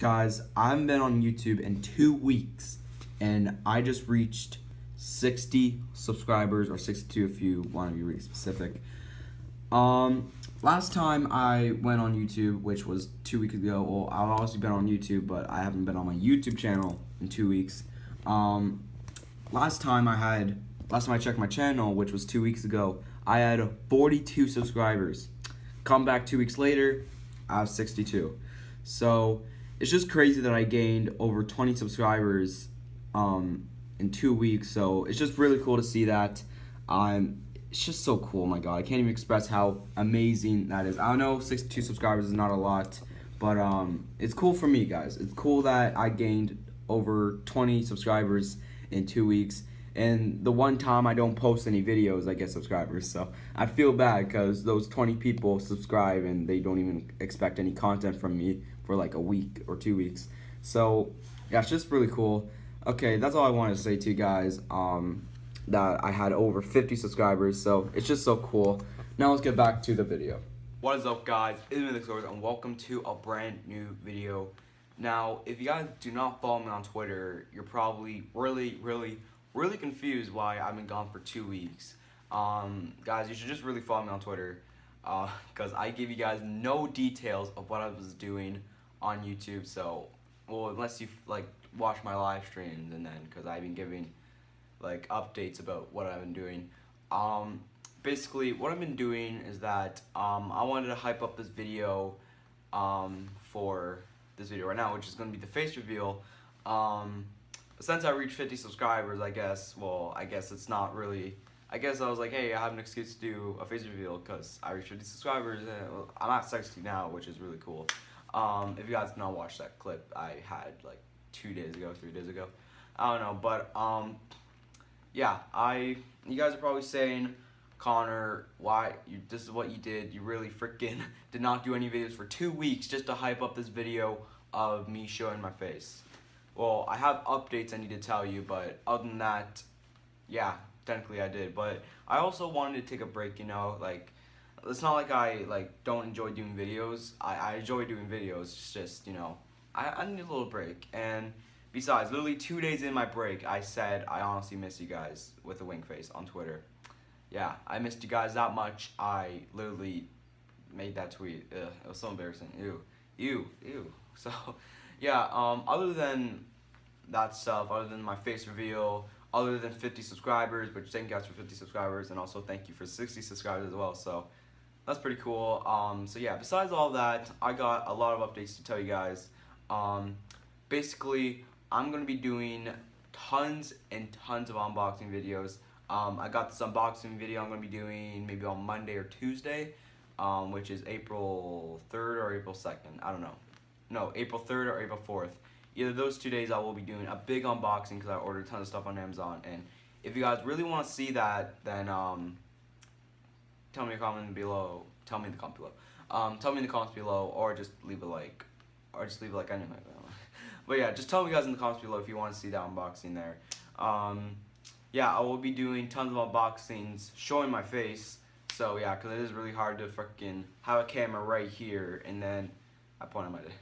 Guys, I haven't been on YouTube in two weeks, and I just reached 60 subscribers, or 62 if you want to be really specific. Um, last time I went on YouTube, which was two weeks ago, well, I've obviously been on YouTube, but I haven't been on my YouTube channel in two weeks. Um, last time I had, last time I checked my channel, which was two weeks ago, I had 42 subscribers. Come back two weeks later, I have 62. So, it's just crazy that I gained over 20 subscribers um, in two weeks. So it's just really cool to see that. Um, it's just so cool. my God, I can't even express how amazing that is. I know 62 subscribers is not a lot, but um, it's cool for me, guys. It's cool that I gained over 20 subscribers in two weeks. And the one time I don't post any videos, I get subscribers. So I feel bad because those 20 people subscribe and they don't even expect any content from me for like a week or two weeks. So yeah, it's just really cool. Okay, that's all I wanted to say to you guys. Um, that I had over 50 subscribers, so it's just so cool. Now let's get back to the video. What is up, guys? It's me, the and welcome to a brand new video. Now, if you guys do not follow me on Twitter, you're probably really, really, really confused why I've been gone for two weeks. Um, guys, you should just really follow me on Twitter because uh, I give you guys no details of what I was doing on YouTube. So, well, unless you like watch my live streams and then because I've been giving like updates about what I've been doing. Um, basically, what I've been doing is that um, I wanted to hype up this video um, for this video right now, which is going to be the face reveal. Um, since I reached 50 subscribers, I guess, well, I guess it's not really I guess I was like, hey, I have an excuse to do a face reveal because I reached 50 subscribers. And I'm at 60 now, which is really cool. Um, if you guys did not watch that clip I had like two days ago, three days ago, I don't know, but um, yeah, I you guys are probably saying, Connor, why you this is what you did? You really freaking did not do any videos for two weeks just to hype up this video of me showing my face. Well, I have updates I need to tell you, but other than that, yeah, technically I did. But I also wanted to take a break, you know, like it's not like I like don't enjoy doing videos. I, I enjoy doing videos. It's just you know I, I need a little break. And besides, literally two days in my break, I said I honestly miss you guys with a wink face on Twitter. Yeah, I missed you guys that much. I literally made that tweet. Ugh, it was so embarrassing. Ew, ew, ew. So yeah. Um. Other than that stuff, other than my face reveal, other than 50 subscribers, which thank you guys for 50 subscribers, and also thank you for 60 subscribers as well. So that's pretty cool. Um, so yeah, besides all that, I got a lot of updates to tell you guys. Um, basically, I'm gonna be doing tons and tons of unboxing videos. Um, I got this unboxing video I'm gonna be doing maybe on Monday or Tuesday, um, which is April 3rd or April 2nd. I don't know. No, April 3rd or April 4th. Either those two days I will be doing a big unboxing because I ordered a ton of stuff on Amazon. And if you guys really want to see that, then um, tell me in the comment below. Tell me in the comment below. Um, tell me in the comments below, or just leave a like, or just leave a like i anyway. But yeah, just tell me guys in the comments below if you want to see that unboxing there. Um, yeah, I will be doing tons of unboxings showing my face. So yeah, because it is really hard to freaking have a camera right here and then I point at my dick.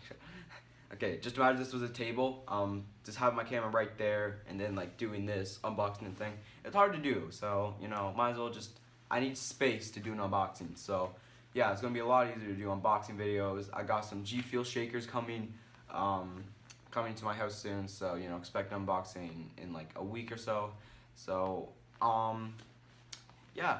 okay, just imagine this was a table. Um, just have my camera right there and then like doing this unboxing thing. It's hard to do, so you know, might as well just I need space to do an unboxing. So yeah, it's gonna be a lot easier to do unboxing videos. I got some G Fuel shakers coming, um, coming to my house soon. So you know, expect unboxing in like a week or so. So um, yeah,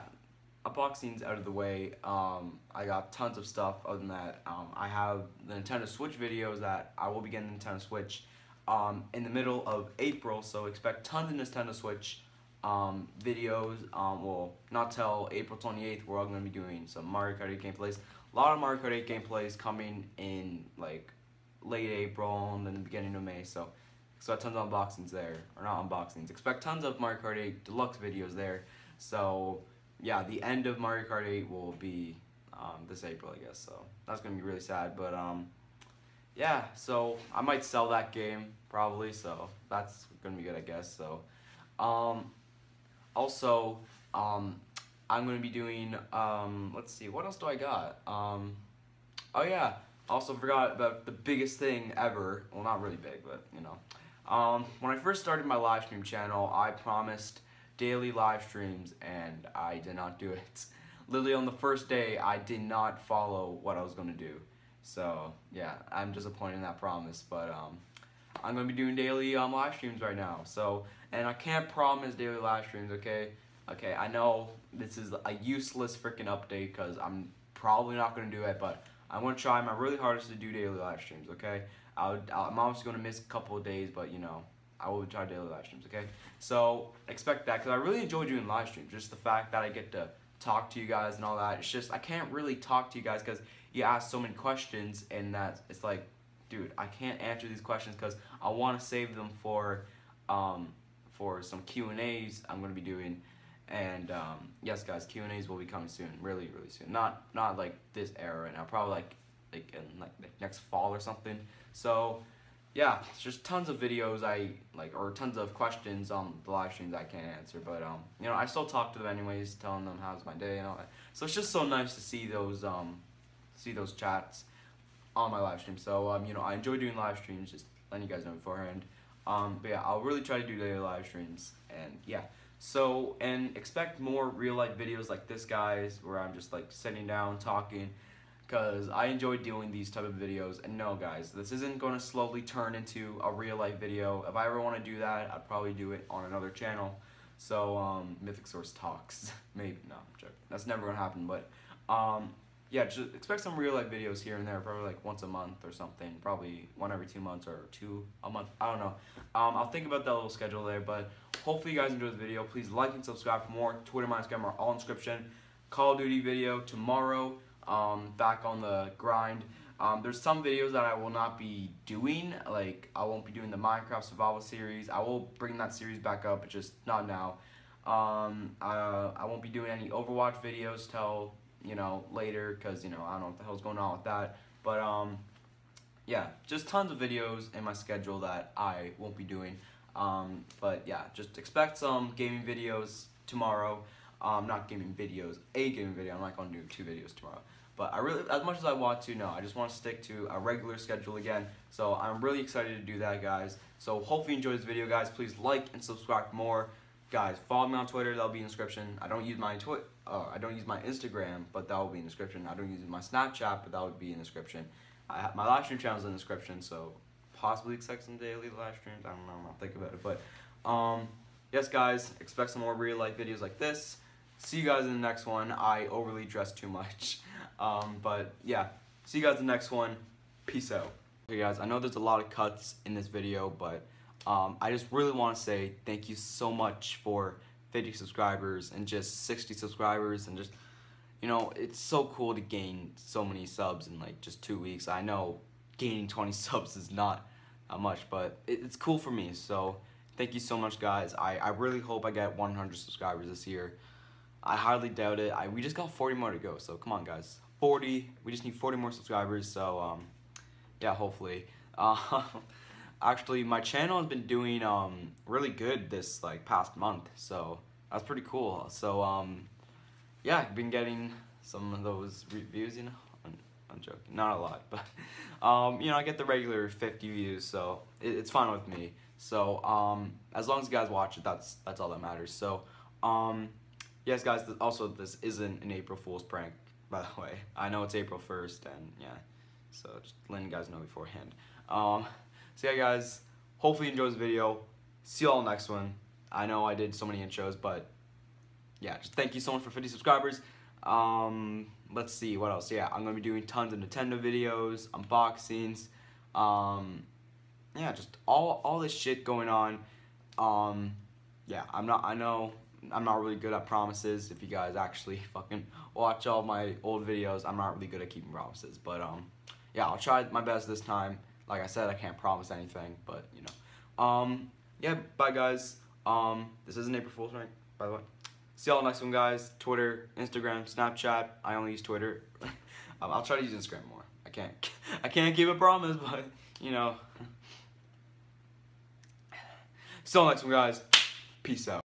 unboxing's out of the way. Um, I got tons of stuff. Other than that, um, I have the Nintendo Switch videos that I will be getting the Nintendo Switch um, in the middle of April. So expect tons of Nintendo Switch um, videos. Um, well, not till April 28th, we're all going to be doing some Mario Kart 8 gameplays. A lot of Mario Kart 8 gameplays coming in like late April and then the beginning of May. So expect tons of unboxings there, or not unboxings. Expect tons of Mario Kart 8 deluxe videos there. So yeah, the end of Mario Kart 8 will be um, this April, I guess. So that's gonna be really sad, but um, yeah. So I might sell that game probably. So that's gonna be good, I guess. So um, also, um, I'm to be doing, um, let's see, what else do I got? Um, oh yeah, also forgot about the biggest thing ever. Well, not really big, but you know. Um, when I first started my live stream channel, I promised daily live streams, and I did not do it. Literally on the first day, I did not follow what I was gonna do. So yeah, I'm disappointed in that promise, but um, I'm gonna be doing daily um, live streams right now. So, and I can't promise daily live streams, okay? Okay, I know this is a useless freaking update because I'm probably not gonna do it, but I'm gonna try my really hardest to do daily live streams, okay? i am obviously gonna miss a couple of days, but you know, I will try daily live streams, okay? So expect that because I really enjoy doing live streams. Just the fact that I get to talk to you guys and all that. It's just I can't really talk to you guys because you ask so many questions and that it's like, dude, I can't answer these questions because I want to save them for, um, for some Q and A's I'm gonna be doing. And um, yes, guys, Q and A's will be coming soon, really, really soon. Not not like this era right now, probably like like in like next fall or something. So yeah, it's just tons of videos I like or tons of questions on the live streams I can't answer, but um, you know, I still talk to them anyways, telling them how's my day and all that. So it's just so nice to see those um, see those chats on my live stream. So um, you know, I enjoy doing live streams, just letting you guys know beforehand. Um, but yeah, I'll really try to do daily live streams, and yeah. So and expect more real life videos like this, guys, where I'm just like sitting down talking because I enjoy doing these type of videos. And no, guys, this isn't going to slowly turn into a real life video. If I ever want to do that, I'd probably do it on another channel. So, um, MiThiicSource Talks. Maybe, no, I'm joking. That's never going to happen, but, um, yeah, just expect some real life videos here and there, probably like once a month or something, probably one every two months or two a month, I don't know. Um, I'll think about that little schedule there, but hopefully you guys enjoyed the video. Please like and subscribe for more Twitter, my Instagram are all in description. Call of Duty video tomorrow um, back on the grind. Um, there's some videos that I will not be doing, like I won't be doing the Minecraft Survival series. I will bring that series back up, but just not now. Um, uh, I won't be doing any Overwatch videos till, you know, later, because, you know, I don't know what the hell's going on with that. But, um, yeah, just tons of videos in my schedule that I won't be doing. Um, but, yeah, just expect some gaming videos tomorrow. Um, not gaming videos, a gaming video. I'm not going to do two videos tomorrow. But I really, as much as I want to, no, I just want to stick to a regular schedule again. So I'm really excited to do that, guys. So hopefully you enjoyed this video, guys. Please like and subscribe more. Guys, follow me on Twitter. That'll be in the description. I don't use my twi uh, I don't use my Instagram, but that will be in the description. I don't use my Snapchat, but that would be in the description. I my live stream channel is in the description, so possibly expect some daily live streams. I don't know. I'll think about it. But um, yes, guys, expect some more real life videos like this. See you guys in the next one. I overly dressed too much. Um, but yeah, see you guys in the next one. Peace out. Okay guys, I know there's a lot of cuts in this video, but um, I just really want to say thank you so much for 50 subscribers and just 60 subscribers and just, you know, it's so cool to gain so many subs in like just two weeks. I know gaining 20 subs is not that much, but it, it's cool for me. So thank you so much guys. I, I really hope I get 100 subscribers this year. I hardly doubt it. I, we just got 40 more to go, so come on guys. 40. We just need 40 more subscribers. So um, yeah, hopefully. Uh, actually, my channel has been doing um, really good this like past month. So that's pretty cool. So um, yeah, I've been getting some of those reviews. You know, I'm, I'm joking, not a lot, but um, you know, I get the regular 50 views, so it, it's fine with me. So um, as long as you guys watch it, that's that's all that matters. So um, yes, guys. Also, this isn't an April Fool's prank by the way. I know it's April 1st, and yeah, so just letting you guys know beforehand. Um, so yeah, guys, hopefully you enjoyed this video. See you all next one. I know I did so many intros, but yeah, just thank you so much for 50 subscribers. Um, let's see, what else? Yeah, I'm going to be doing tons of Nintendo videos, unboxings, um, yeah, just all, all this shit going on. Um, yeah, I'm not, I know I'm not really good at promises. If you guys actually fucking watch all my old videos, I'm not really good at keeping promises. But um, yeah, I'll try my best this time. Like I said, I can't promise anything, but you know. Um, yeah, bye guys. Um, this isn't April Fool's right, by the way. See y'all next one, guys. Twitter, Instagram, Snapchat. I only use Twitter. um, I'll try to use Instagram more. I can't. I can't keep a promise, but you know. See y'all next one, guys. Peace out.